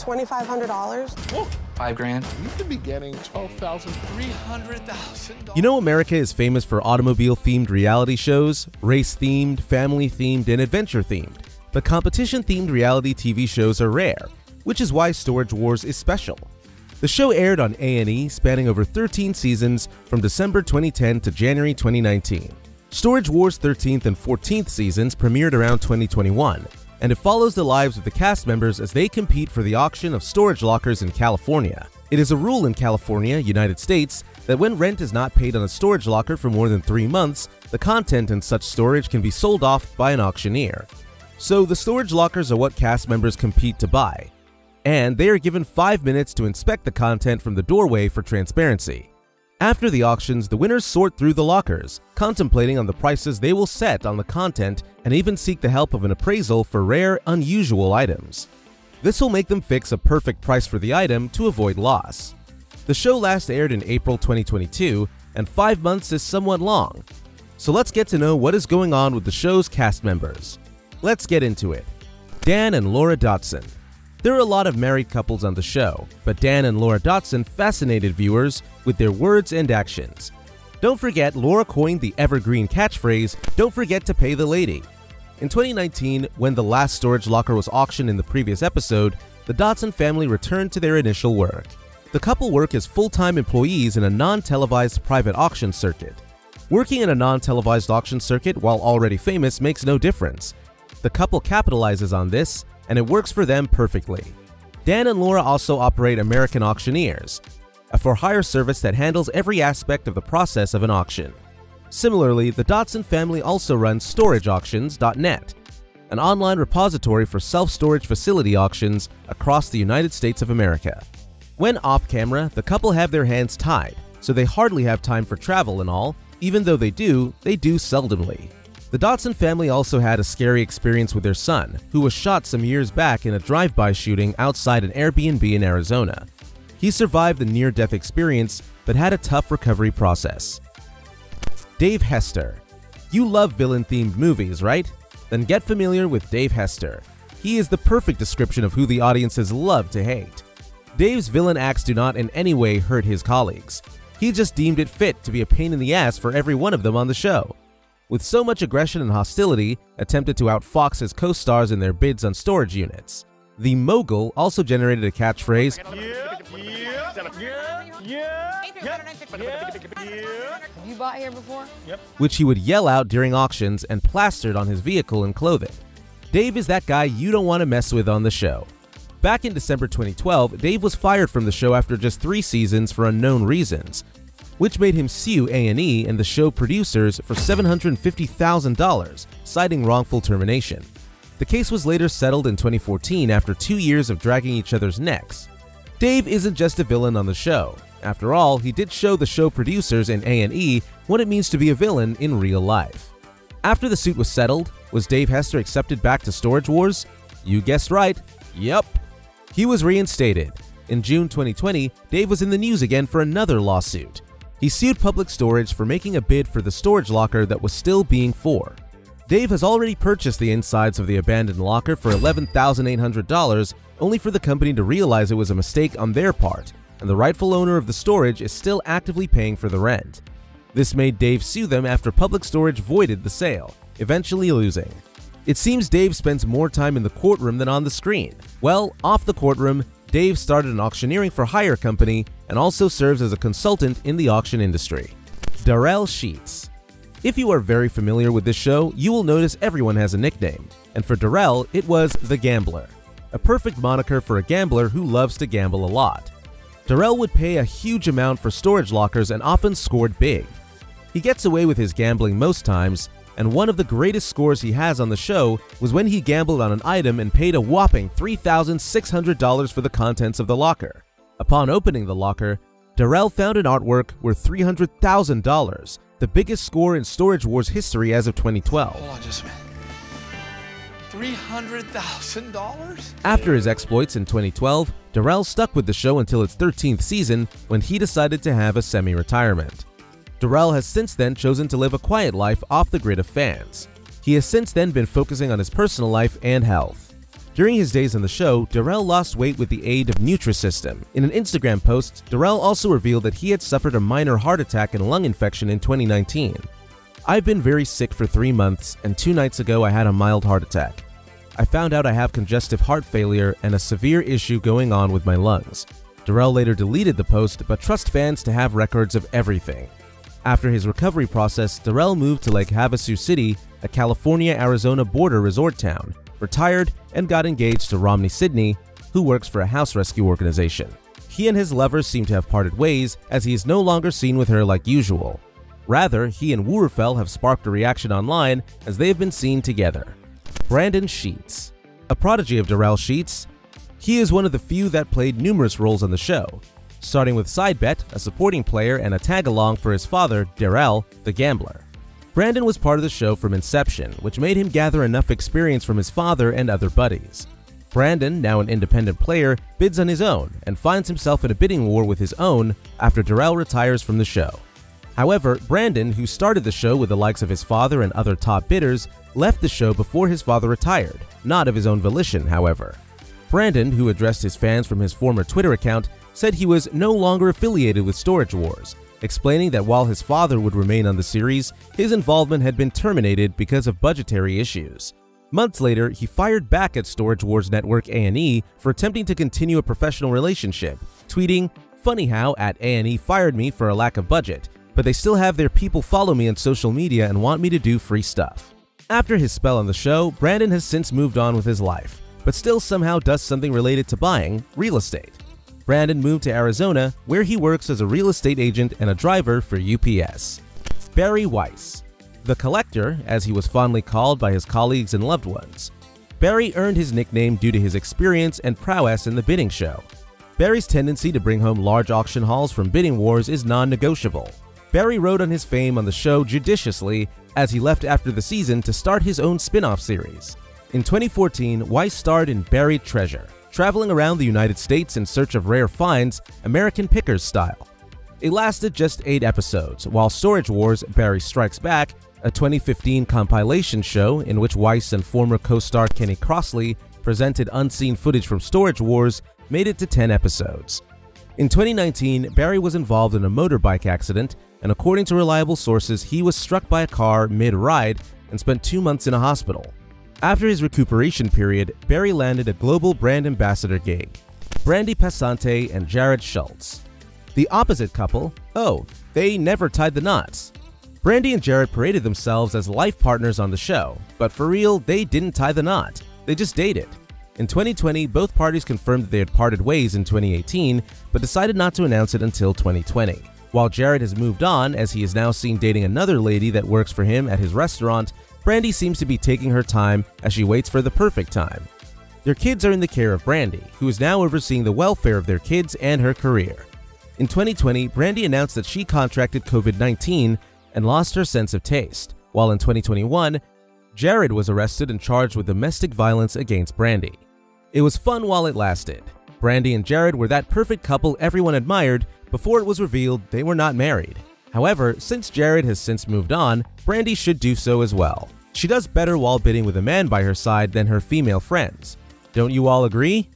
$2,500. Five grand. You could be getting twelve thousand three Hundred thousand You know, America is famous for automobile themed reality shows, race themed, family themed, and adventure themed. But competition themed reality TV shows are rare, which is why Storage Wars is special. The show aired on A&E spanning over 13 seasons from December 2010 to January 2019. Storage Wars 13th and 14th seasons premiered around 2021, and it follows the lives of the cast members as they compete for the auction of storage lockers in California. It is a rule in California, United States, that when rent is not paid on a storage locker for more than three months, the content in such storage can be sold off by an auctioneer. So the storage lockers are what cast members compete to buy, and they are given 5 minutes to inspect the content from the doorway for transparency. After the auctions, the winners sort through the lockers, contemplating on the prices they will set on the content and even seek the help of an appraisal for rare, unusual items. This will make them fix a perfect price for the item to avoid loss. The show last aired in April 2022, and 5 months is somewhat long. So let's get to know what is going on with the show's cast members. Let's get into it. Dan and Laura Dotson. There are a lot of married couples on the show, but Dan and Laura Dotson fascinated viewers with their words and actions. Don't forget, Laura coined the evergreen catchphrase, Don't forget to pay the lady. In 2019, when the last storage locker was auctioned in the previous episode, the Dotson family returned to their initial work. The couple work as full time employees in a non televised private auction circuit. Working in a non televised auction circuit while already famous makes no difference. The couple capitalizes on this, and it works for them perfectly. Dan and Laura also operate American Auctioneers, a for hire service that handles every aspect of the process of an auction. Similarly, the Dotson family also runs StorageAuctions.net, an online repository for self storage facility auctions across the United States of America. When off camera, the couple have their hands tied, so they hardly have time for travel and all, even though they do, they do seldomly. The Dotson family also had a scary experience with their son, who was shot some years back in a drive-by shooting outside an Airbnb in Arizona. He survived the near-death experience, but had a tough recovery process. Dave Hester. You love villain-themed movies, right? Then get familiar with Dave Hester. He is the perfect description of who the audiences love to hate. Dave's villain acts do not in any way hurt his colleagues. He just deemed it fit to be a pain in the ass for every one of them on the show. With so much aggression and hostility, attempted to outfox his co-stars in their bids on storage units. The mogul also generated a catchphrase, Have you bought here before? which he would yell out during auctions and plastered on his vehicle and clothing. Dave is that guy you don't want to mess with on the show. Back in December 2012, Dave was fired from the show after just three seasons for unknown reasons, which made him sue A&E and the show producers for $750,000, citing wrongful termination. The case was later settled in 2014 after two years of dragging each other's necks. Dave isn't just a villain on the show. After all, he did show the show producers and A&E what it means to be a villain in real life. After the suit was settled, was Dave Hester accepted back to Storage Wars? You guessed right. Yep. He was reinstated. In June 2020, Dave was in the news again for another lawsuit. He sued Public Storage for making a bid for the storage locker that was still being for. Dave has already purchased the insides of the abandoned locker for $11,800, only for the company to realize it was a mistake on their part, and the rightful owner of the storage is still actively paying for the rent. This made Dave sue them after Public Storage voided the sale, eventually losing. It seems Dave spends more time in the courtroom than on the screen. Well, off the courtroom, Dave started an auctioneering for hire company and also serves as a consultant in the auction industry. Darrell Sheets. If you are very familiar with this show, you will notice everyone has a nickname, and for Darrell, it was The Gambler, a perfect moniker for a gambler who loves to gamble a lot. Darrell would pay a huge amount for storage lockers and often scored big. He gets away with his gambling most times, and one of the greatest scores he has on the show was when he gambled on an item and paid a whopping $3,600 for the contents of the locker. Upon opening the locker, Darrell found an artwork worth $300,000, the biggest score in Storage Wars history as of 2012. Hold on just a minute. Three hundred thousand dollars? After his exploits in 2012, Darrell stuck with the show until its 13th season when he decided to have a semi-retirement. Darrell has since then chosen to live a quiet life off the grid of fans. He has since then been focusing on his personal life and health. During his days on the show, Darrell lost weight with the aid of Nutrisystem. In an Instagram post, Darrell also revealed that he had suffered a minor heart attack and lung infection in 2019. I've been very sick for three months, and two nights ago I had a mild heart attack. I found out I have congestive heart failure and a severe issue going on with my lungs. Darrell later deleted the post, but trusts fans to have records of everything. After his recovery process, Darrell moved to Lake Havasu City, a California-Arizona border resort town, retired, and got engaged to Romney Sidney, who works for a house rescue organization. He and his lover seem to have parted ways, as he is no longer seen with her like usual. Rather, he and Wurfel have sparked a reaction online as they have been seen together. Brandon Sheets A prodigy of Darrell Sheets, he is one of the few that played numerous roles on the show, starting with Sidebet, a supporting player and a tag-along for his father, Darrell, the gambler. Brandon was part of the show from inception, which made him gather enough experience from his father and other buddies. Brandon, now an independent player, bids on his own and finds himself in a bidding war with his own after Darrell retires from the show. However, Brandon, who started the show with the likes of his father and other top bidders, left the show before his father retired, not of his own volition, however. Brandon, who addressed his fans from his former Twitter account, said he was no longer affiliated with Storage Wars, explaining that while his father would remain on the series, his involvement had been terminated because of budgetary issues. Months later, he fired back at Storage Wars Network A&E for attempting to continue a professional relationship, tweeting, Funny how at A&E fired me for a lack of budget, but they still have their people follow me on social media and want me to do free stuff. After his spell on the show, Brandon has since moved on with his life, but still somehow does something related to buying real estate. Brandon moved to Arizona, where he works as a real estate agent and a driver for UPS. Barry Weiss, the collector, as he was fondly called by his colleagues and loved ones. Barry earned his nickname due to his experience and prowess in the bidding show. Barry's tendency to bring home large auction hauls from bidding wars is non-negotiable. Barry rode on his fame on the show judiciously as he left after the season to start his own spin-off series. In 2014, Weiss starred in Buried Treasure, traveling around the United States in search of rare finds, American Pickers style. It lasted just 8 episodes, while Storage Wars Barry Strikes Back, a 2015 compilation show in which Weiss and former co-star Kenny Crossley presented unseen footage from Storage Wars, made it to 10 episodes. In 2019, Barry was involved in a motorbike accident, and according to reliable sources, he was struck by a car mid-ride and spent two months in a hospital. After his recuperation period, Barry landed a global brand ambassador gig. Brandi Passante and Jared Schultz. The opposite couple, oh, they never tied the knots. Brandi and Jared paraded themselves as life partners on the show, but for real, they didn't tie the knot. They just dated. In 2020, both parties confirmed that they had parted ways in 2018, but decided not to announce it until 2020. While Jared has moved on, as he is now seen dating another lady that works for him at his restaurant, Brandi seems to be taking her time as she waits for the perfect time. Their kids are in the care of Brandi, who is now overseeing the welfare of their kids and her career. In 2020, Brandi announced that she contracted COVID-19 and lost her sense of taste, while in 2021, Jared was arrested and charged with domestic violence against Brandi. It was fun while it lasted. Brandi and Jared were that perfect couple everyone admired before it was revealed they were not married. However, since Jared has since moved on, Brandi should do so as well. She does better while bidding with a man by her side than her female friends. Don't you all agree?